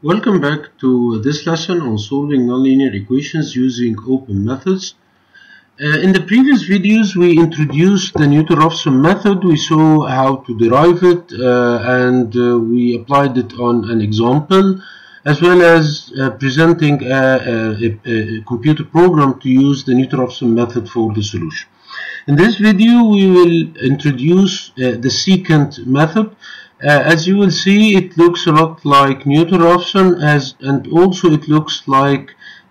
Welcome back to this lesson on solving nonlinear equations using open methods. Uh, in the previous videos we introduced the Newton-Raphson method, we saw how to derive it uh, and uh, we applied it on an example as well as uh, presenting a, a, a, computer program to use the Newton-Raphson method for the solution. In this video we will introduce uh, the secant method as you will see, it looks a lot like Newton-Raphson, as and also it looks like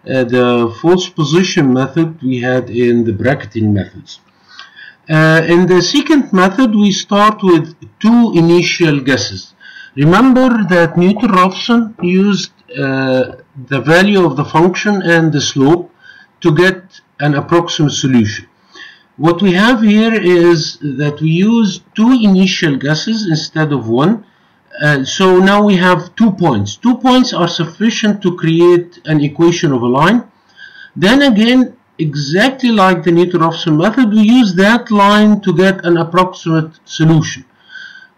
uh, the false position method we had in the bracketing methods. Uh, in the secant method, we start with two initial guesses. Remember that Newton-Raphson used uh, the value of the function and the slope to get an approximate solution. What we have here is that we use two initial guesses instead of one. Uh, so now we have two points. Two points are sufficient to create an equation of a line. Then again, exactly like the Newton-Raphson method, we use that line to get an approximate solution.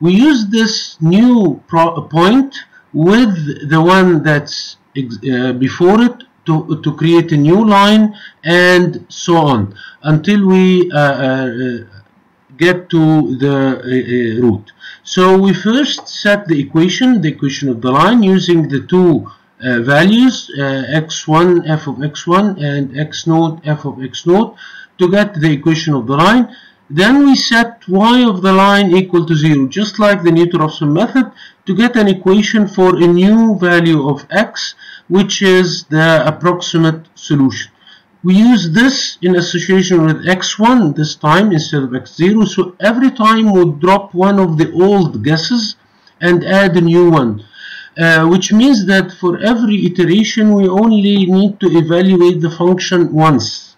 We use this new point with the one that's uh, before it to, to create a new line and so on until we uh, uh, get to the uh, root. So we first set the equation, the equation of the line using the two uh, values uh, x1 f of x1 and x0 f of x0 to get the equation of the line. Then we set y of the line equal to 0, just like the Newton-Raphson method, to get an equation for a new value of x, which is the approximate solution. We use this in association with x1 this time instead of x0, so every time we drop one of the old guesses and add a new one. Uh, which means that for every iteration we only need to evaluate the function once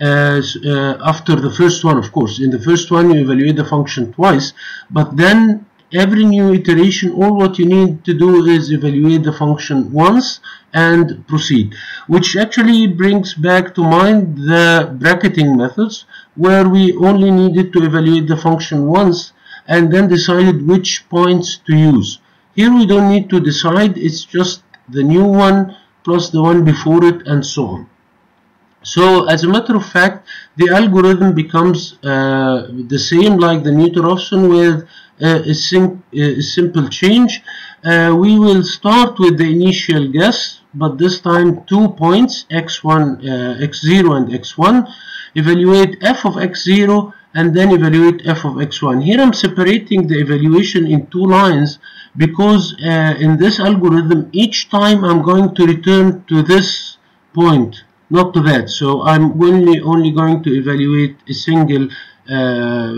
as uh, after the first one of course. In the first one you evaluate the function twice but then every new iteration all what you need to do is evaluate the function once and proceed. Which actually brings back to mind the bracketing methods where we only needed to evaluate the function once and then decided which points to use. Here we don't need to decide it's just the new one plus the one before it and so on so as a matter of fact, the algorithm becomes uh, the same like the Newton-Raphson with uh, a, sim a, simple change. Uh, we will start with the initial guess, but this time two points, x1, uh, x0 and x1. Evaluate f of x0 and then evaluate f of x1. Here I'm separating the evaluation in two lines because uh, in this algorithm, each time I'm going to return to this point not to that. So I'm only, only going to evaluate a single, uh, uh,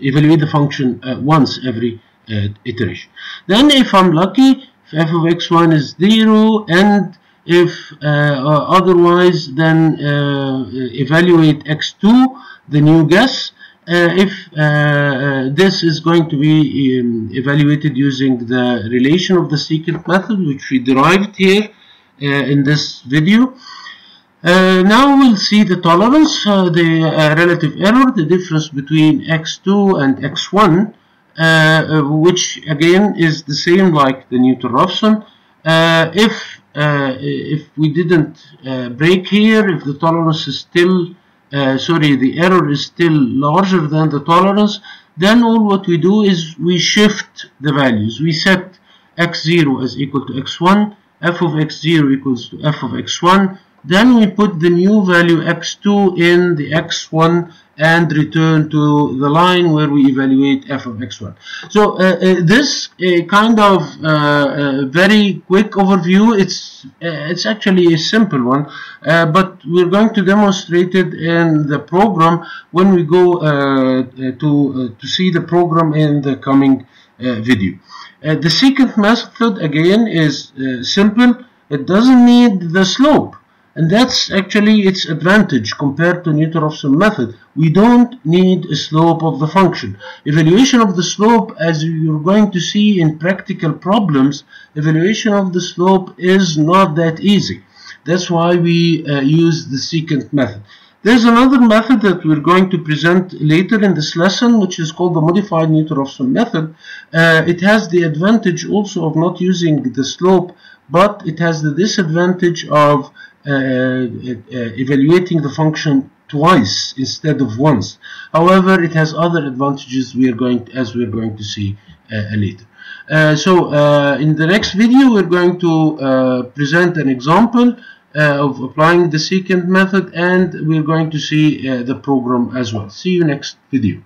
evaluate the function uh, once every uh, iteration. Then if I'm lucky, if f of x1 is 0 and if uh, otherwise then uh, evaluate x2, the new guess. if this is going to be um, evaluated using the relation of the secant method which we derived here in this video uh, now we'll see the tolerance, uh, the uh, relative error, the difference between x2 and x1, uh, uh, which again is the same like the Newton-Raphson. Uh, if if we didn't break here, if the tolerance is still, sorry, the error is still larger than the tolerance, then all what we do is we shift the values. We set x0 as equal to x1, f of x0 equals to f of x1, then we put the new value x2 in the x1 and return to the line where we evaluate f of x1. So uh, uh, this uh, kind of uh, uh, very quick overview, it's uh, it's actually a simple one, but we're going to demonstrate it in the program when we go to to see the program in the coming video. the secant method again is simple. It doesn't need the slope and that's actually its advantage compared to Newton-Raphson method. We don't need a slope of the function. Evaluation of the slope, as you're going to see in practical problems, evaluation of the slope is not that easy. That's why we uh, use the secant method. There's another method that we're going to present later in this lesson, which is called the modified Newton-Raphson method. Uh, it has the advantage also of not using the slope, but it has the disadvantage of uh, uh, evaluating the function twice instead of once. However, it has other advantages we are going to, as we are going to see uh, later. Uh, so uh, in the next video, we're going to uh, present an example Uh, of applying the secant method and we're going to see uh, the program as well. See you next video.